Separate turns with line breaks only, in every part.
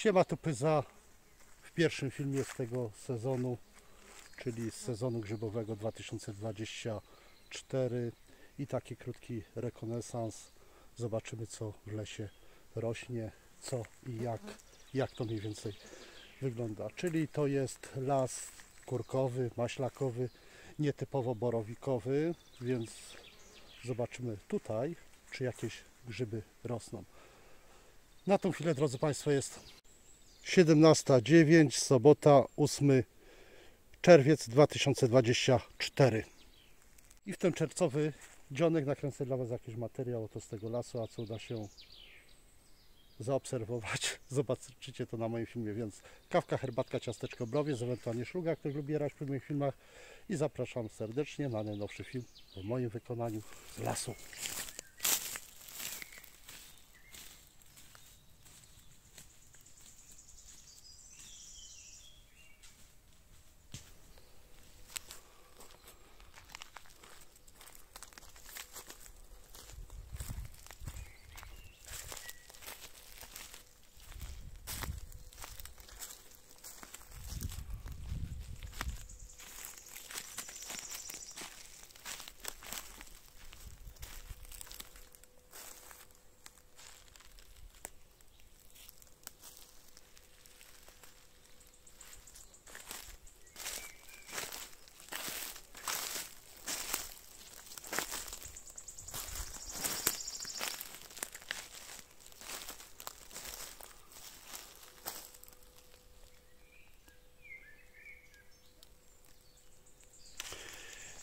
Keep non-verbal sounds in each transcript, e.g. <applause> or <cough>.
Siema tu Pyza w pierwszym filmie z tego sezonu, czyli z sezonu grzybowego 2024 i taki krótki rekonesans. Zobaczymy co w lesie rośnie, co i jak, jak to mniej więcej wygląda. Czyli to jest las kurkowy, maślakowy, nietypowo borowikowy, więc zobaczymy tutaj, czy jakieś grzyby rosną. Na tą chwilę, drodzy Państwo, jest 17.09, sobota, 8 czerwiec 2024. I w ten czerwcowy dzionek nakręcę dla Was jakiś materiał oto z tego lasu, a co uda się zaobserwować. <laughs> Zobaczycie to na moim filmie, więc kawka, herbatka, ciasteczko, browiec, ewentualnie szluga, ktoś lubi jarać przy moich filmach i zapraszam serdecznie na najnowszy film w moim wykonaniu z lasu.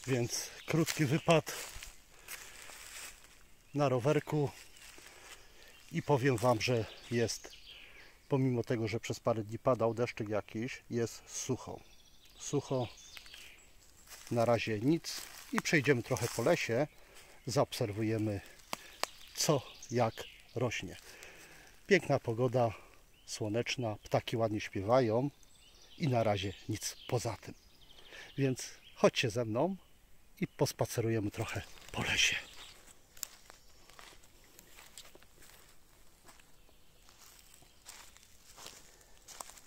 Więc krótki wypad na rowerku i powiem Wam, że jest, pomimo tego, że przez parę dni padał deszczyk jakiś, jest sucho. Sucho, na razie nic i przejdziemy trochę po lesie, zaobserwujemy co, jak rośnie. Piękna pogoda, słoneczna, ptaki ładnie śpiewają i na razie nic poza tym. Więc chodźcie ze mną, i pospacerujemy trochę po lesie.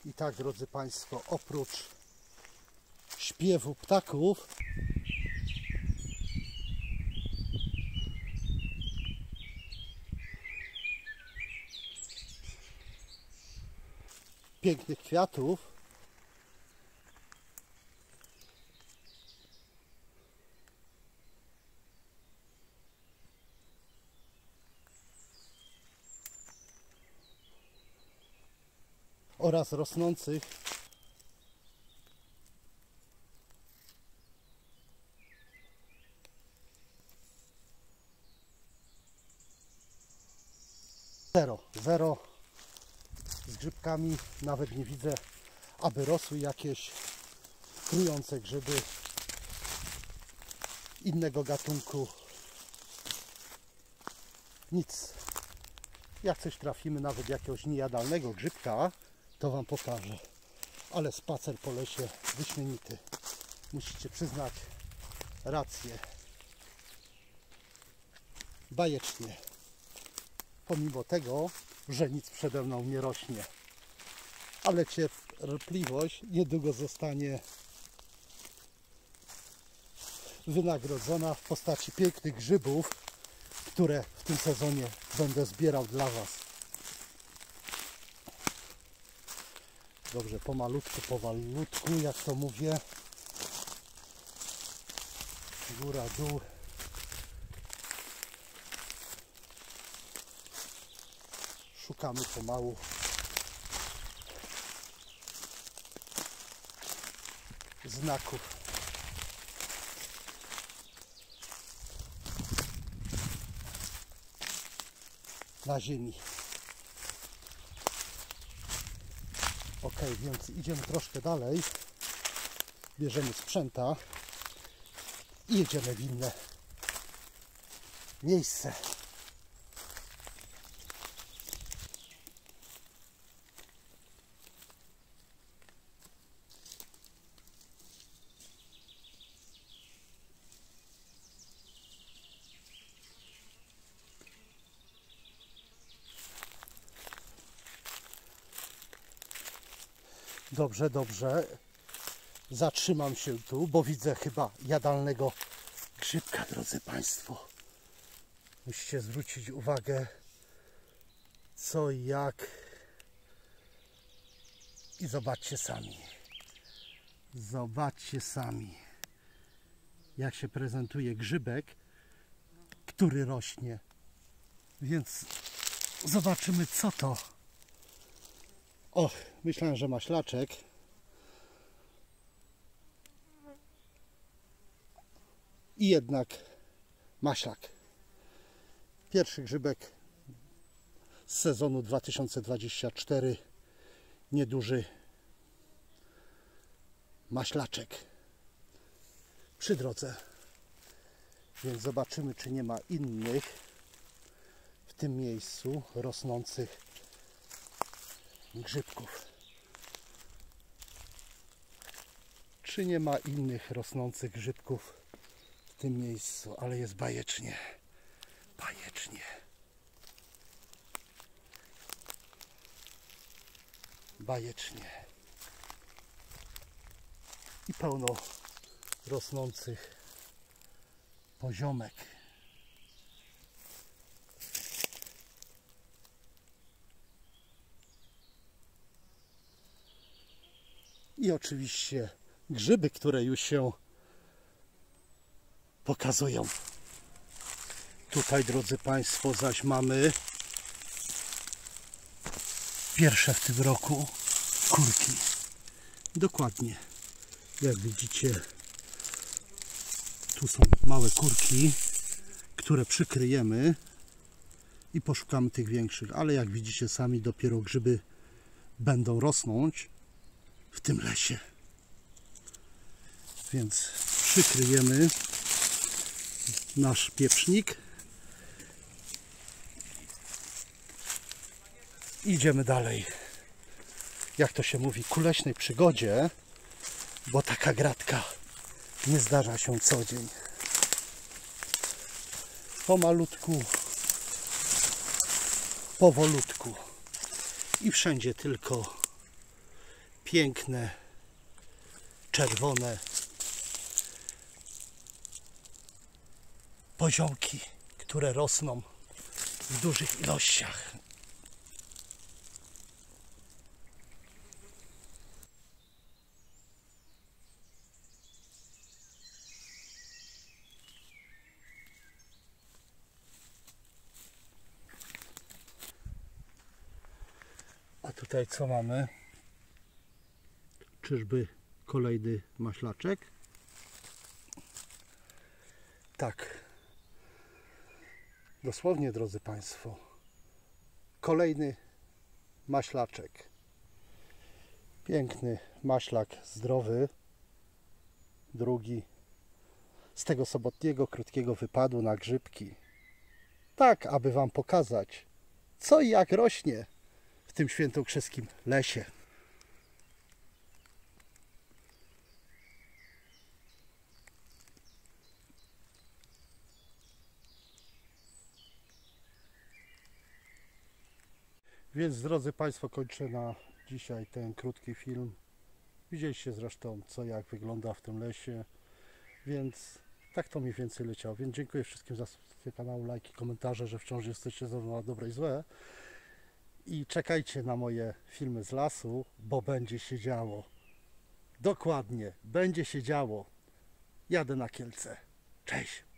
I tak, drodzy Państwo, oprócz śpiewu ptaków, pięknych kwiatów, oraz rosnących. Zero, zero. Z grzybkami nawet nie widzę aby rosły jakieś trujące grzyby innego gatunku. Nic. Jak coś trafimy nawet jakiegoś niejadalnego grzybka to Wam pokażę. Ale spacer po lesie wyśmienity. Musicie przyznać rację. Bajecznie. Pomimo tego, że nic przede mną nie rośnie. Ale cierpliwość niedługo zostanie wynagrodzona w postaci pięknych grzybów, które w tym sezonie będę zbierał dla Was. Dobrze, pomalutku, powalutku, jak to mówię. Góra, dół. Szukamy pomału. Znaków. Na ziemi. Więc idziemy troszkę dalej. Bierzemy sprzęta i jedziemy w inne miejsce. Dobrze, dobrze. Zatrzymam się tu, bo widzę chyba jadalnego grzybka, drodzy Państwo. Musicie zwrócić uwagę, co i jak. I zobaczcie sami. Zobaczcie sami, jak się prezentuje grzybek, który rośnie. Więc zobaczymy, co to. Och, myślałem, że maślaczek. I jednak maślak. Pierwszy grzybek z sezonu 2024. Nieduży maślaczek przy drodze. Więc zobaczymy, czy nie ma innych w tym miejscu rosnących grzybków. Czy nie ma innych rosnących grzybków w tym miejscu, ale jest bajecznie. Bajecznie. Bajecznie. I pełno rosnących poziomek. I oczywiście grzyby, które już się pokazują. Tutaj, drodzy Państwo, zaś mamy pierwsze w tym roku kurki. Dokładnie. Jak widzicie, tu są małe kurki, które przykryjemy i poszukamy tych większych. Ale jak widzicie sami, dopiero grzyby będą rosnąć w tym lesie. Więc przykryjemy nasz pieprznik. Idziemy dalej. Jak to się mówi, ku leśnej przygodzie, bo taka gratka nie zdarza się co dzień. Pomalutku, powolutku i wszędzie tylko piękne, czerwone poziomki, które rosną w dużych ilościach. A tutaj co mamy? Czyżby kolejny maślaczek? Tak. Dosłownie, drodzy Państwo. Kolejny maślaczek. Piękny maślak, zdrowy. Drugi z tego sobotniego, krótkiego wypadu na grzybki. Tak, aby Wam pokazać, co i jak rośnie w tym świętokrzyskim lesie. Więc drodzy Państwo, kończę na dzisiaj ten krótki film. Widzieliście zresztą co jak wygląda w tym lesie, więc tak to mniej więcej leciało. Więc dziękuję wszystkim za subskrypcję kanału, lajki, komentarze, że wciąż jesteście ze mną na dobre i złe. I czekajcie na moje filmy z lasu, bo będzie się działo. Dokładnie, będzie się działo. Jadę na Kielce. Cześć!